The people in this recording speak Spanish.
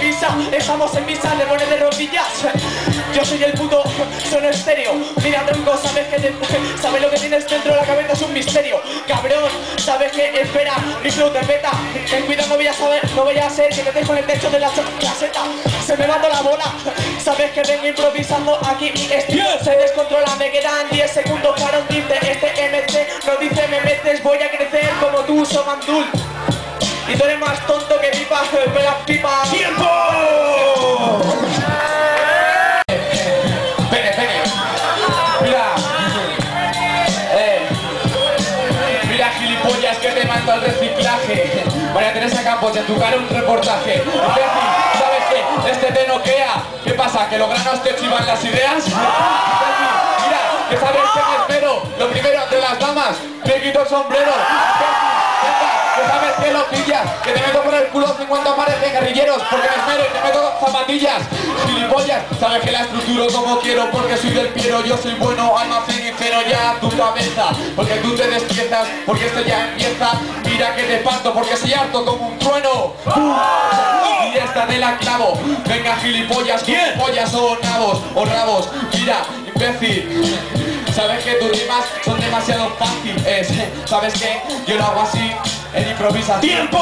Estamos en misa, le pone de rodillas. Yo soy el puto sono estéreo. Mira tronco, sabes que te, sabes lo que tienes dentro de la cabeza es un misterio. Cabrón, sabes que espera, mi flow te peta Ten cuidado, no voy a saber, no voy a ser que te dejo en el techo de la caseta Se me mata la bola, sabes que vengo improvisando aquí estilo Se descontrola, me quedan 10 segundos para un de este MC No dice me metes, voy a crecer como tú, Somandul y tú eres más tonto que pipa, pega pipa. ¡Tiempo! Pene, pene. Mira. Eh. Mira, gilipollas, que te mando al reciclaje. María Teresa Campos, en tu cara un reportaje. ¿sabes qué? Este te noquea. ¿Qué pasa? ¿Que los granos te chivan las ideas? Mira, que sabes que me espero. Lo primero ante las damas, me quito el sombrero. Que sabes que lo pillas, que te meto por el culo 50 pares de guerrilleros, porque me espero y te meto zapatillas, gilipollas, sabes que la estructuro como quiero, porque soy del Piero, yo soy bueno, almacén y cero ya tu cabeza, porque tú te despiezas, porque esto ya empieza, mira que te parto, porque soy harto como un trueno, y esta te la clavo, venga gilipollas, gilipollas o nabos, o rabos, mira, imbécil, Sabes que tus rimas son demasiado fáciles ¿Sabes que Yo lo hago así en improvisación. ¡Tiempo!